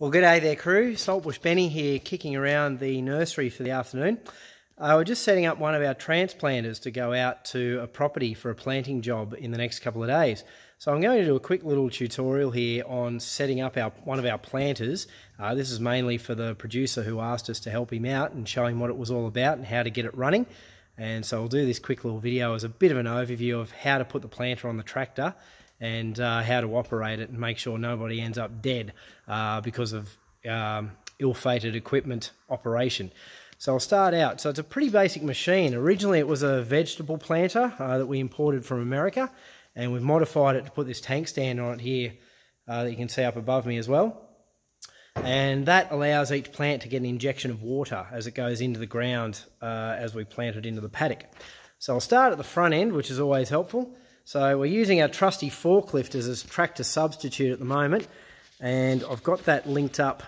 Well, good day there, crew. Saltbush Benny here, kicking around the nursery for the afternoon. Uh, we're just setting up one of our transplanters to go out to a property for a planting job in the next couple of days. So I'm going to do a quick little tutorial here on setting up our one of our planters. Uh, this is mainly for the producer who asked us to help him out and show him what it was all about and how to get it running. And so I'll do this quick little video as a bit of an overview of how to put the planter on the tractor and uh, how to operate it and make sure nobody ends up dead uh, because of um, ill-fated equipment operation. So I'll start out. So it's a pretty basic machine. Originally it was a vegetable planter uh, that we imported from America and we've modified it to put this tank stand on it here uh, that you can see up above me as well. And that allows each plant to get an injection of water as it goes into the ground uh, as we plant it into the paddock. So I'll start at the front end, which is always helpful. So we're using our trusty forklift as a tractor substitute at the moment. And I've got that linked up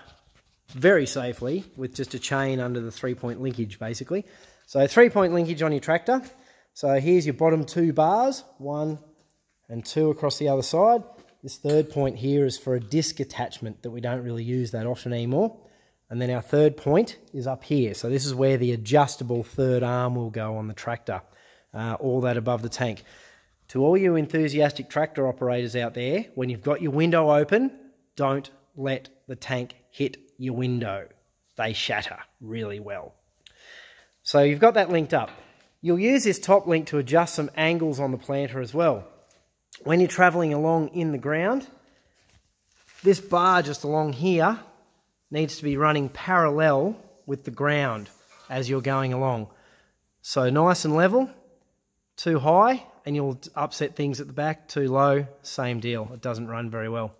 very safely with just a chain under the three-point linkage, basically. So three-point linkage on your tractor. So here's your bottom two bars, one and two across the other side. This third point here is for a disc attachment that we don't really use that often anymore. And then our third point is up here. So this is where the adjustable third arm will go on the tractor, uh, all that above the tank. To all you enthusiastic tractor operators out there, when you've got your window open, don't let the tank hit your window. They shatter really well. So you've got that linked up. You'll use this top link to adjust some angles on the planter as well. When you're travelling along in the ground, this bar just along here needs to be running parallel with the ground as you're going along. So nice and level, too high, and you'll upset things at the back. Too low, same deal. It doesn't run very well.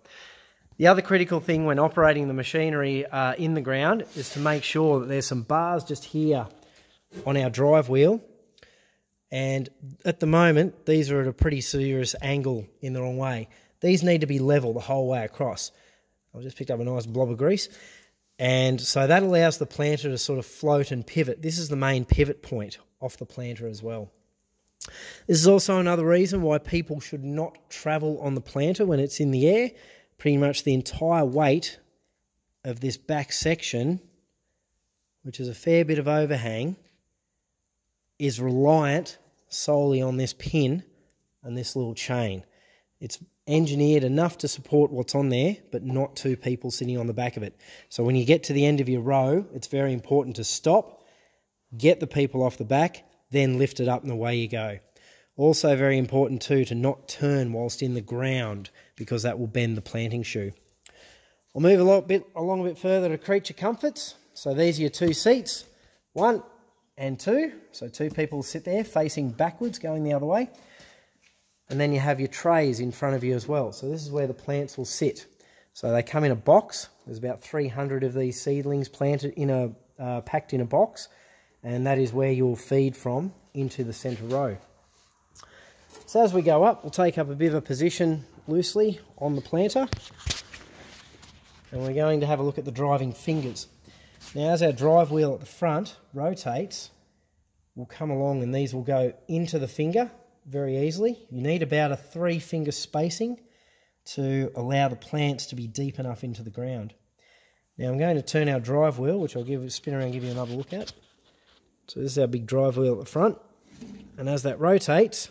The other critical thing when operating the machinery uh, in the ground is to make sure that there's some bars just here on our drive wheel. And at the moment, these are at a pretty serious angle in the wrong way. These need to be level the whole way across. I've just picked up a nice blob of grease. And so that allows the planter to sort of float and pivot. This is the main pivot point off the planter as well. This is also another reason why people should not travel on the planter when it's in the air. Pretty much the entire weight of this back section, which is a fair bit of overhang, is reliant solely on this pin and this little chain. It's engineered enough to support what's on there, but not two people sitting on the back of it. So when you get to the end of your row, it's very important to stop, get the people off the back, then lift it up and away you go. Also very important too to not turn whilst in the ground because that will bend the planting shoe. I'll move a little bit along a bit further to creature comforts. So these are your two seats, one and two. So two people sit there facing backwards going the other way. And then you have your trays in front of you as well. So this is where the plants will sit. So they come in a box. There's about 300 of these seedlings planted in a uh, packed in a box and that is where you'll feed from into the centre row. So as we go up, we'll take up a bit of a position loosely on the planter and we're going to have a look at the driving fingers. Now as our drive wheel at the front rotates, we'll come along and these will go into the finger very easily. You need about a three finger spacing to allow the plants to be deep enough into the ground. Now I'm going to turn our drive wheel, which I'll give a spin around and give you another look at. So this is our big drive wheel at the front. And as that rotates,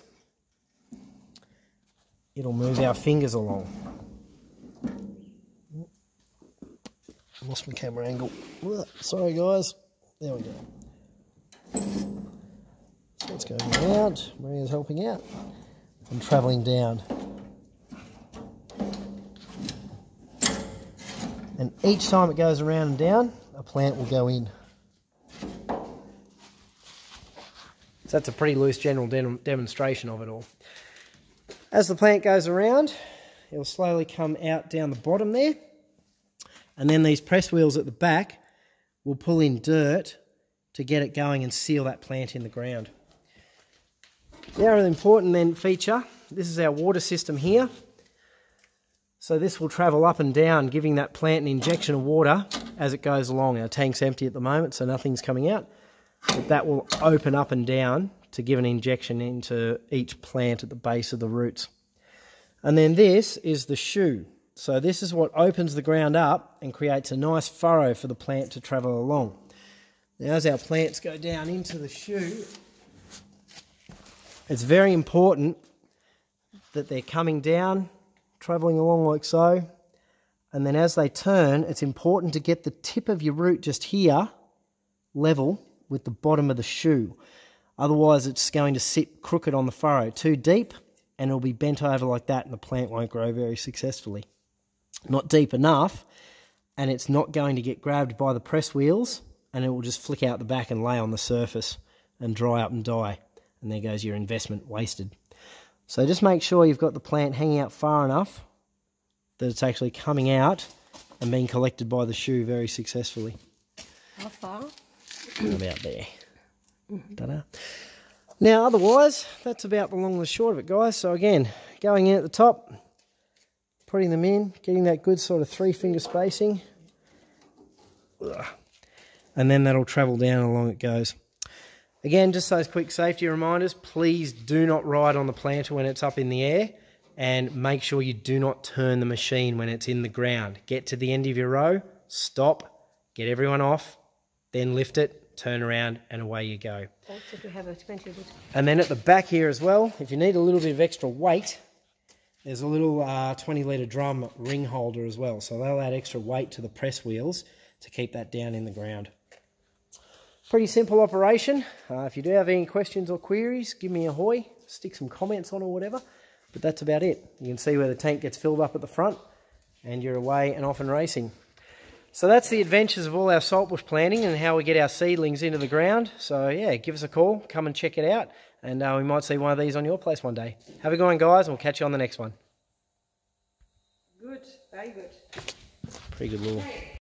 it'll move our fingers along. I Lost my camera angle. Sorry guys. There we go. So it's going out. Maria's helping out. I'm travelling down. And each time it goes around and down, a plant will go in. So that's a pretty loose general de demonstration of it all. As the plant goes around, it'll slowly come out down the bottom there. And then these press wheels at the back will pull in dirt to get it going and seal that plant in the ground. Now an important then feature, this is our water system here. So this will travel up and down, giving that plant an injection of water as it goes along. Our tank's empty at the moment, so nothing's coming out that will open up and down to give an injection into each plant at the base of the roots. And then this is the shoe. So this is what opens the ground up and creates a nice furrow for the plant to travel along. Now as our plants go down into the shoe, it's very important that they're coming down, travelling along like so, and then as they turn, it's important to get the tip of your root just here level with the bottom of the shoe. Otherwise, it's going to sit crooked on the furrow too deep and it'll be bent over like that and the plant won't grow very successfully. Not deep enough and it's not going to get grabbed by the press wheels and it will just flick out the back and lay on the surface and dry up and die. And there goes your investment wasted. So just make sure you've got the plant hanging out far enough that it's actually coming out and being collected by the shoe very successfully. How far? About mm. there. Mm-hmm. Ta-da. Now, otherwise, that's about the long and the short of it, guys. So again, going in at the top, putting them in, getting that good sort of three finger spacing. And then that'll travel down along it goes. Again, just those quick safety reminders. Please do not ride on the planter when it's up in the air and make sure you do not turn the machine when it's in the ground. Get to the end of your row, stop, get everyone off, then lift it, turn around, and away you go. Also to have a 20 bit. And then at the back here as well, if you need a little bit of extra weight, there's a little uh, 20 litre drum ring holder as well. So they'll add extra weight to the press wheels to keep that down in the ground. Pretty simple operation. Uh, if you do have any questions or queries, give me a hoy, stick some comments on or whatever. But that's about it. You can see where the tank gets filled up at the front and you're away and off and racing. So that's the adventures of all our saltbush planting and how we get our seedlings into the ground. So yeah, give us a call, come and check it out, and uh, we might see one of these on your place one day. Have a good one, guys, and we'll catch you on the next one. Good, very good. Pretty good little